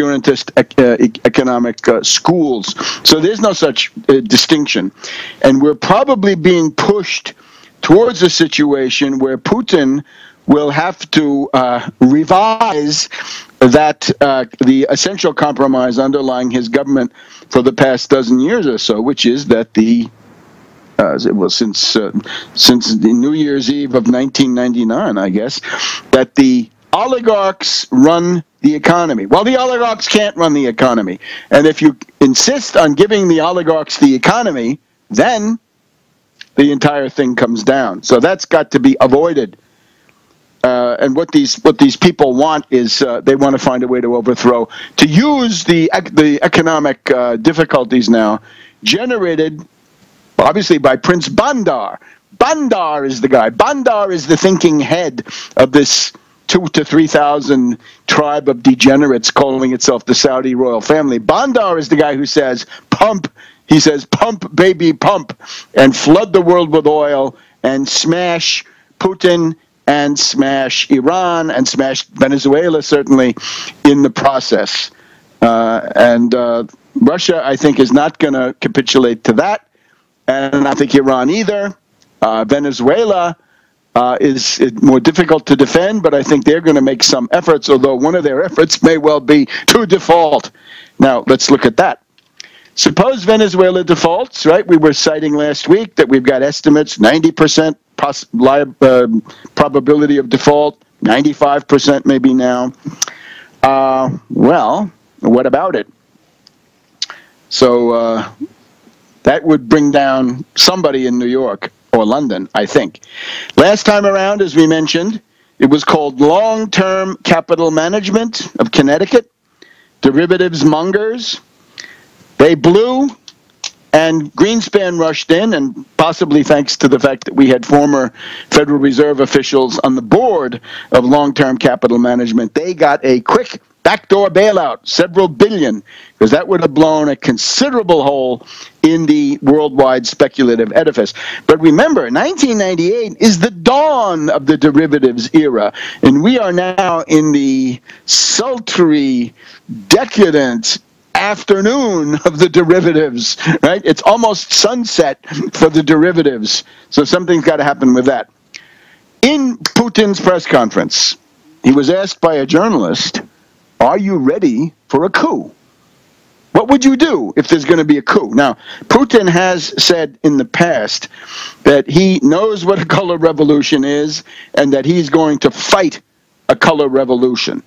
obscurantist uh, economic uh, schools. So there's no such uh, distinction. And we're probably being pushed towards a situation where Putin will have to uh, revise that uh, the essential compromise underlying his government for the past dozen years or so, which is that the uh, well since uh, since the New Year's Eve of 1999, I guess, that the oligarchs run the economy. Well, the oligarchs can't run the economy, and if you insist on giving the oligarchs the economy, then the entire thing comes down. So that's got to be avoided. Uh, and what these what these people want is uh, they want to find a way to overthrow to use the the economic uh, difficulties now generated obviously by Prince Bandar. Bandar is the guy. Bandar is the thinking head of this two to three thousand tribe of degenerates calling itself the Saudi royal family. Bandar is the guy who says pump. He says pump, baby, pump, and flood the world with oil and smash Putin and smash Iran and smash Venezuela, certainly, in the process. Uh, and uh, Russia, I think, is not going to capitulate to that. And I think Iran either. Uh, Venezuela uh, is, more difficult to defend, but I think they're going to make some efforts, although one of their efforts may well be to default. Now, let's look at that. Suppose Venezuela defaults, right? We were citing last week that we've got estimates 90% poss- li- uh, probability of default, 95% maybe now. Uh, well, what about it? So uh, that would bring down somebody in New York or London, I think. Last time around, as we mentioned, it was called Long Term Capital Management of Connecticut, derivatives mongers. They blew and Greenspan rushed in, and possibly thanks to the fact that we had former Federal Reserve officials on the board of long term capital management, they got a quick backdoor bailout, several billion, because that would have blown a considerable hole in the worldwide speculative edifice. But remember, 1998 is the dawn of the derivatives era, and we are now in the sultry, decadent, afternoon of the derivatives, right? It's almost sunset for the derivatives. So something's got to happen with that. In Putin's press conference, he was asked by a journalist, Are you ready for a coup? What would you do if there's going to be a coup? Now, Putin has said in the past that he knows what a color revolution is and that he's going to fight a color revolution.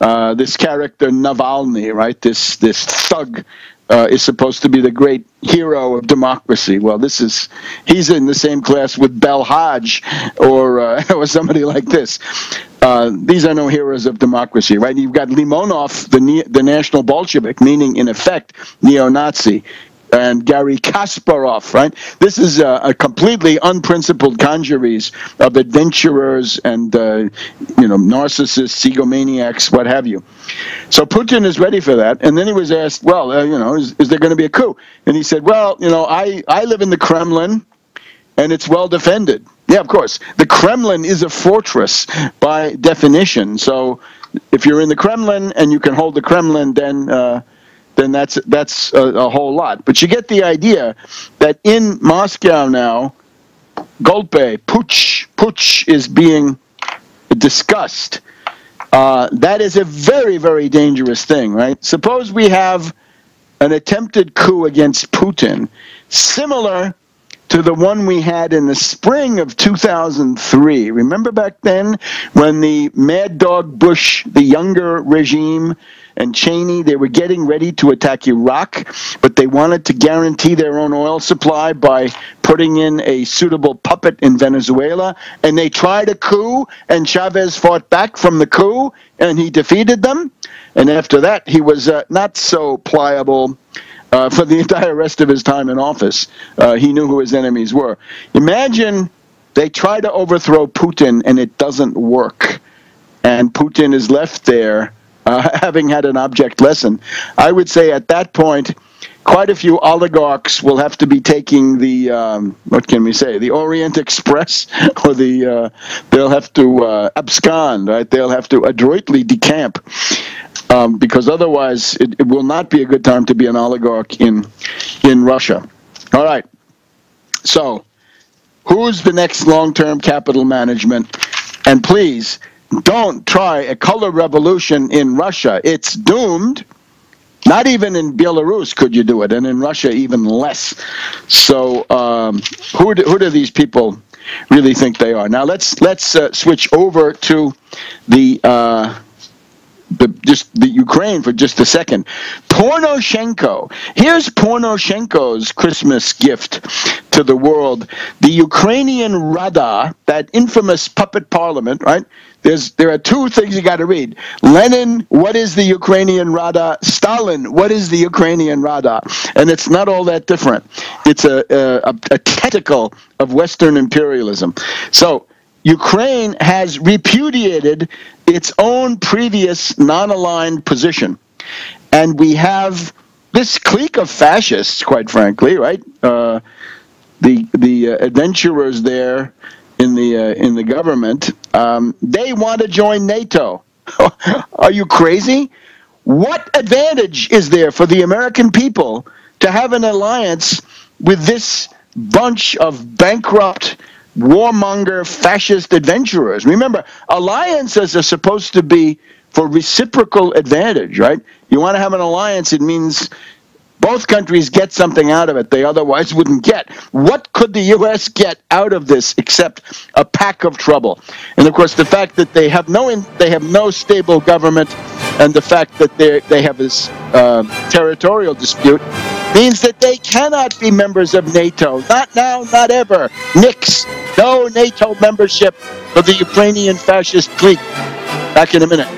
Uh, this character Navalny, right? This this thug uh, is supposed to be the great hero of democracy. Well, this is he's in the same class with Belhaj or uh, or somebody like this. Uh, these are no heroes of democracy, right? You've got Limonov, the the national Bolshevik, meaning in effect neo-Nazi and Garry Kasparov, right? This is a, a completely unprincipled congeries of adventurers and, uh, you know, narcissists, egomaniacs, what have you. So Putin is ready for that. And then he was asked, well, uh, you know, is, is there going to be a coup? And he said, well, you know, I, I live in the Kremlin and it's well defended. Yeah, of course. The Kremlin is a fortress by definition. So if you're in the Kremlin and you can hold the Kremlin, then uh, then that's that's a, a, whole lot. But you get the idea that in Moscow now, Golpe, Putsch, Putsch is being discussed. Uh, that is a very, very dangerous thing, right? Suppose we have an attempted coup against Putin, similar to the one we had in the spring of 2003. Remember back then when the Mad Dog Bush, the younger regime, and Cheney, they were getting ready to attack Iraq, but they wanted to guarantee their own oil supply by putting in a suitable puppet in Venezuela. And they tried a coup, and Chavez fought back from the coup, and he defeated them. And after that, he was uh, not so pliable. Uh, for the entire rest of his time in office, uh, he knew who his enemies were. Imagine they try to overthrow Putin and it doesn't work. And Putin is left there uh, having had an object lesson. I would say at that point, quite a few oligarchs will have to be taking the um, what can we say the Orient Express or the uh, they'll have to uh, abscond right they'll have to adroitly decamp um, because otherwise it, it will not be a good time to be an oligarch in in Russia. All right. So, who's the next long-term capital management? And please don't try a color revolution in Russia. It's doomed. Not even in Belarus could you do it, and in Russia even less. So, um, who do, who do these people really think they are? Now let's let's uh, switch over to the. Uh, the, just the Ukraine for just a second. Poroshenko. Here's Poroshenko's Christmas gift to the world. The Ukrainian Rada, that infamous puppet parliament, right? There's there are two things you got to read. Lenin, what is the Ukrainian Rada? Stalin, what is the Ukrainian Rada? And it's not all that different. It's a a, a tentacle of Western imperialism. So Ukraine has repudiated its own previous non aligned position. And we have this clique of fascists, quite frankly, right? Uh, the the uh, adventurers there in the uh, in the government, um, they want to join NATO. Are you crazy? What advantage is there for the American people to have an alliance with this bunch of bankrupt warmonger fascist adventurers. Remember, alliances are supposed to be for reciprocal advantage, right? You want to have an alliance, it means both countries get something out of it they otherwise wouldn't get. What could the U.S. get out of this except a pack of trouble? And of course, the fact that they have no in, they have no stable government, and the fact that they they have this uh, territorial dispute means that they cannot be members of NATO. Not now, not ever. Nix. No NATO membership for the Ukrainian fascist clique. Back in a minute.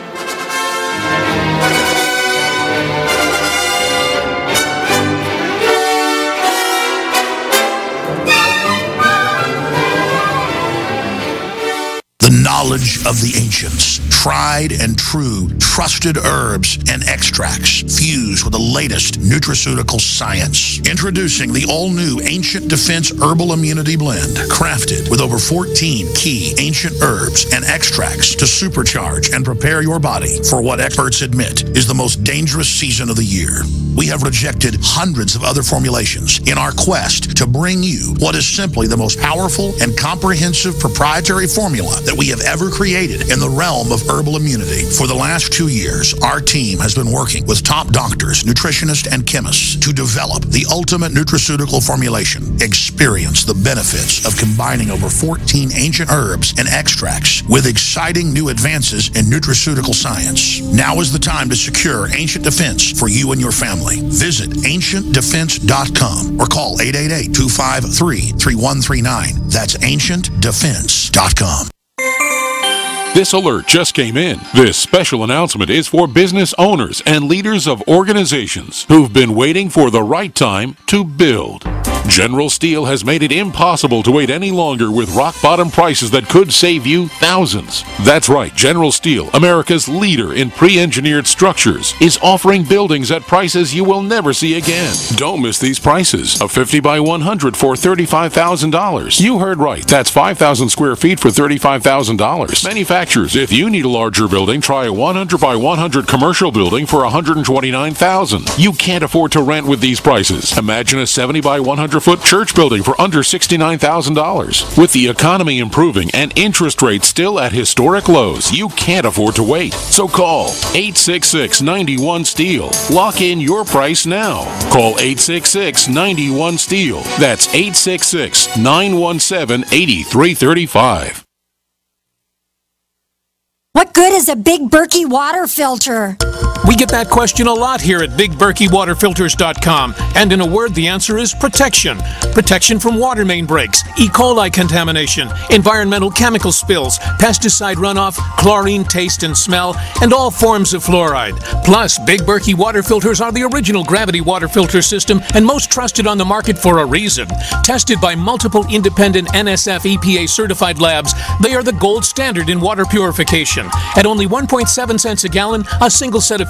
Knowledge of the ancients, tried and true, trusted herbs and extracts fused with the latest nutraceutical science. Introducing the all-new Ancient Defense Herbal Immunity Blend, crafted with over 14 key ancient herbs and extracts to supercharge and prepare your body for what experts admit is the most dangerous season of the year. We have rejected hundreds of other formulations in our quest to bring you what is simply the most powerful and comprehensive proprietary formula that we have ever created in the realm of herbal immunity. For the last two years, our team has been working with top doctors, nutritionists, and chemists to develop the ultimate nutraceutical formulation. Experience the benefits of combining over 14 ancient herbs and extracts with exciting new advances in nutraceutical science. Now is the time to secure Ancient Defense for you and your family. Visit ancientdefense.com or call 888-253-3139. That's ancientdefense.com. This alert just came in. This special announcement is for business owners and leaders of organizations who've been waiting for the right time to build. General Steel has made it impossible to wait any longer with rock bottom prices that could save you thousands. That's right, General Steel, America's leader in pre engineered structures, is offering buildings at prices you will never see again. Don't miss these prices. A 50 by 100 for $35,000. You heard right, that's 5,000 square feet for $35,000. Manufacturers, if you need a larger building, try a 100 by 100 commercial building for 129,000. You can't afford to rent with these prices. Imagine a 70 by 100 foot church building for under $69,000. With the economy improving and interest rates still at historic lows, you can't afford to wait. So call 866 91 Steel. Lock in your price now. Call 866 91 Steel. That's 866 917 8335. What good is a Big Berkey water filter? We get that question a lot here at BigBerkeyWaterFilters.com. And in a word, the answer is protection. Protection from water main breaks, E. coli contamination, environmental chemical spills, pesticide runoff, chlorine taste and smell, and all forms of fluoride. Plus, Big Berkey water filters are the original gravity water filter system and most trusted on the market for a reason. Tested by multiple independent NSF EPA certified labs, they are the gold standard in water purification. At only 1.7 cents a gallon, a single set of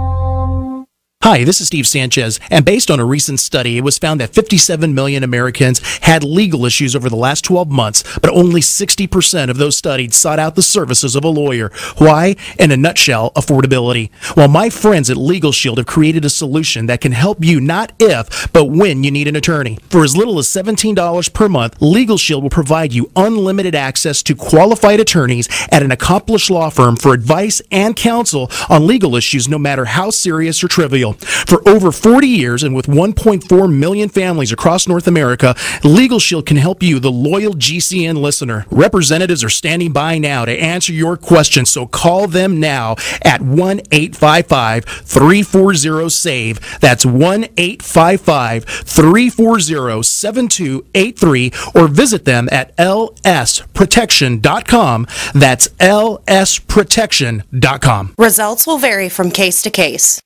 Hi, this is Steve Sanchez, and based on a recent study, it was found that 57 million Americans had legal issues over the last 12 months, but only 60% of those studied sought out the services of a lawyer. Why? In a nutshell, affordability. Well, my friends at Legal Shield have created a solution that can help you not if, but when you need an attorney. For as little as $17 per month, Legal Shield will provide you unlimited access to qualified attorneys at an accomplished law firm for advice and counsel on legal issues, no matter how serious or trivial. For over 40 years and with 1.4 million families across North America, Legal Shield can help you, the loyal GCN listener. Representatives are standing by now to answer your questions, so call them now at 1 855 340 SAVE. That's 1 855 340 7283 or visit them at lsprotection.com. That's lsprotection.com. Results will vary from case to case.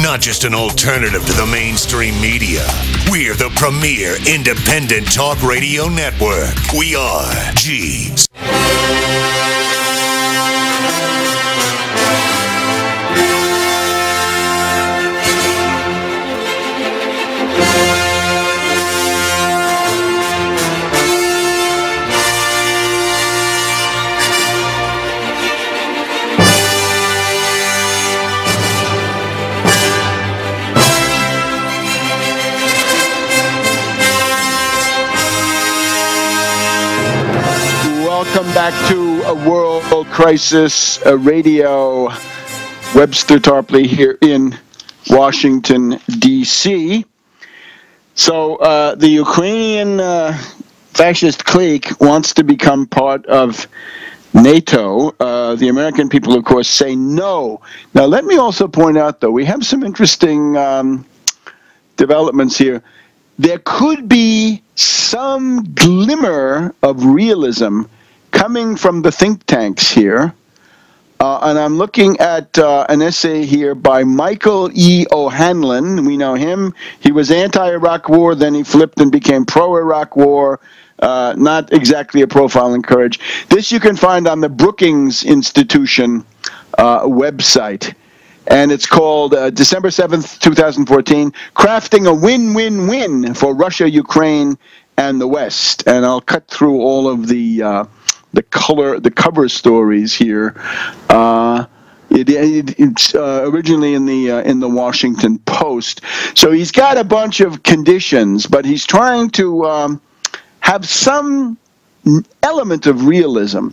Not just an alternative to the mainstream media. We're the premier independent talk radio network. We are G's. Back to a World Crisis a Radio. Webster Tarpley here in Washington, D.C. So uh, the Ukrainian uh, fascist clique wants to become part of NATO. Uh, the American people, of course, say no. Now, let me also point out, though, we have some interesting um, developments here. There could be some glimmer of realism coming from the think tanks here. Uh, and I'm looking at uh, an essay here by Michael E. O'Hanlon. We know him. He was anti-Iraq war, then he flipped and became pro-Iraq war. Uh, not exactly a profile in courage. This you can find on the Brookings Institution uh, website. And it's called uh, December 7th, 2014, Crafting a Win-Win-Win for Russia, Ukraine, and the West. And I'll cut through all of the uh, the color, the cover stories here. Uh, it, it, it's uh, originally in the uh, in the Washington Post. So he's got a bunch of conditions, but he's trying to um, have some element of realism.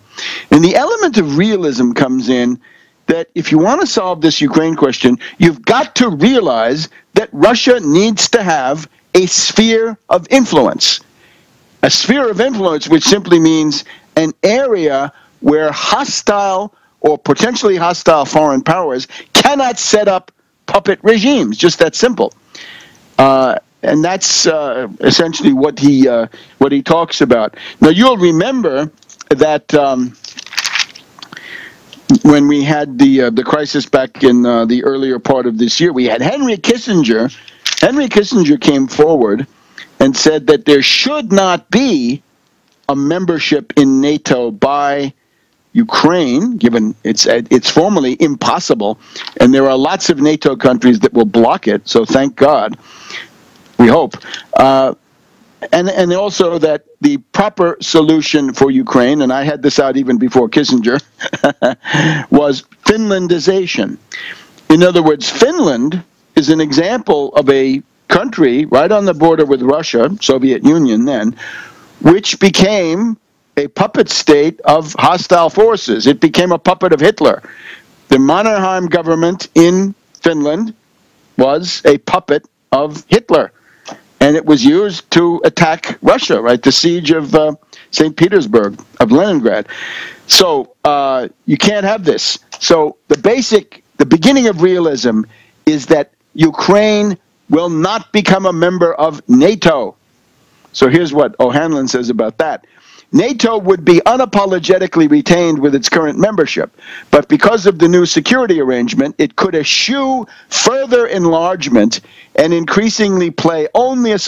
And the element of realism comes in that if you want to solve this Ukraine question, you've got to realize that Russia needs to have a sphere of influence. A sphere of influence, which simply means an area where hostile or potentially hostile foreign powers cannot set up puppet regimes. Just that simple. Uh, and that's uh, essentially what he uh, what he talks about. Now you'll remember that um, when we had the uh, the crisis back in uh, the earlier part of this year, we had Henry Kissinger. Henry Kissinger came forward and said that there should not be a membership in NATO by Ukraine, given it's it's formally impossible, and there are lots of NATO countries that will block it. So thank God, we hope, uh, and and also that the proper solution for Ukraine, and I had this out even before Kissinger, was Finlandization. In other words, Finland is an example of a country right on the border with Russia, Soviet Union then, which became a puppet state of hostile forces. It became a puppet of Hitler. The Mannerheim government in Finland was a puppet of Hitler. And it was used to attack Russia, right? The siege of uh, St. Petersburg, of Leningrad. So uh, you can't have this. So the basic, the beginning of realism is that Ukraine will not become a member of NATO. So here's what O'Hanlon says about that. NATO would be unapologetically retained with its current membership, but because of the new security arrangement, it could eschew further enlargement and increasingly play only a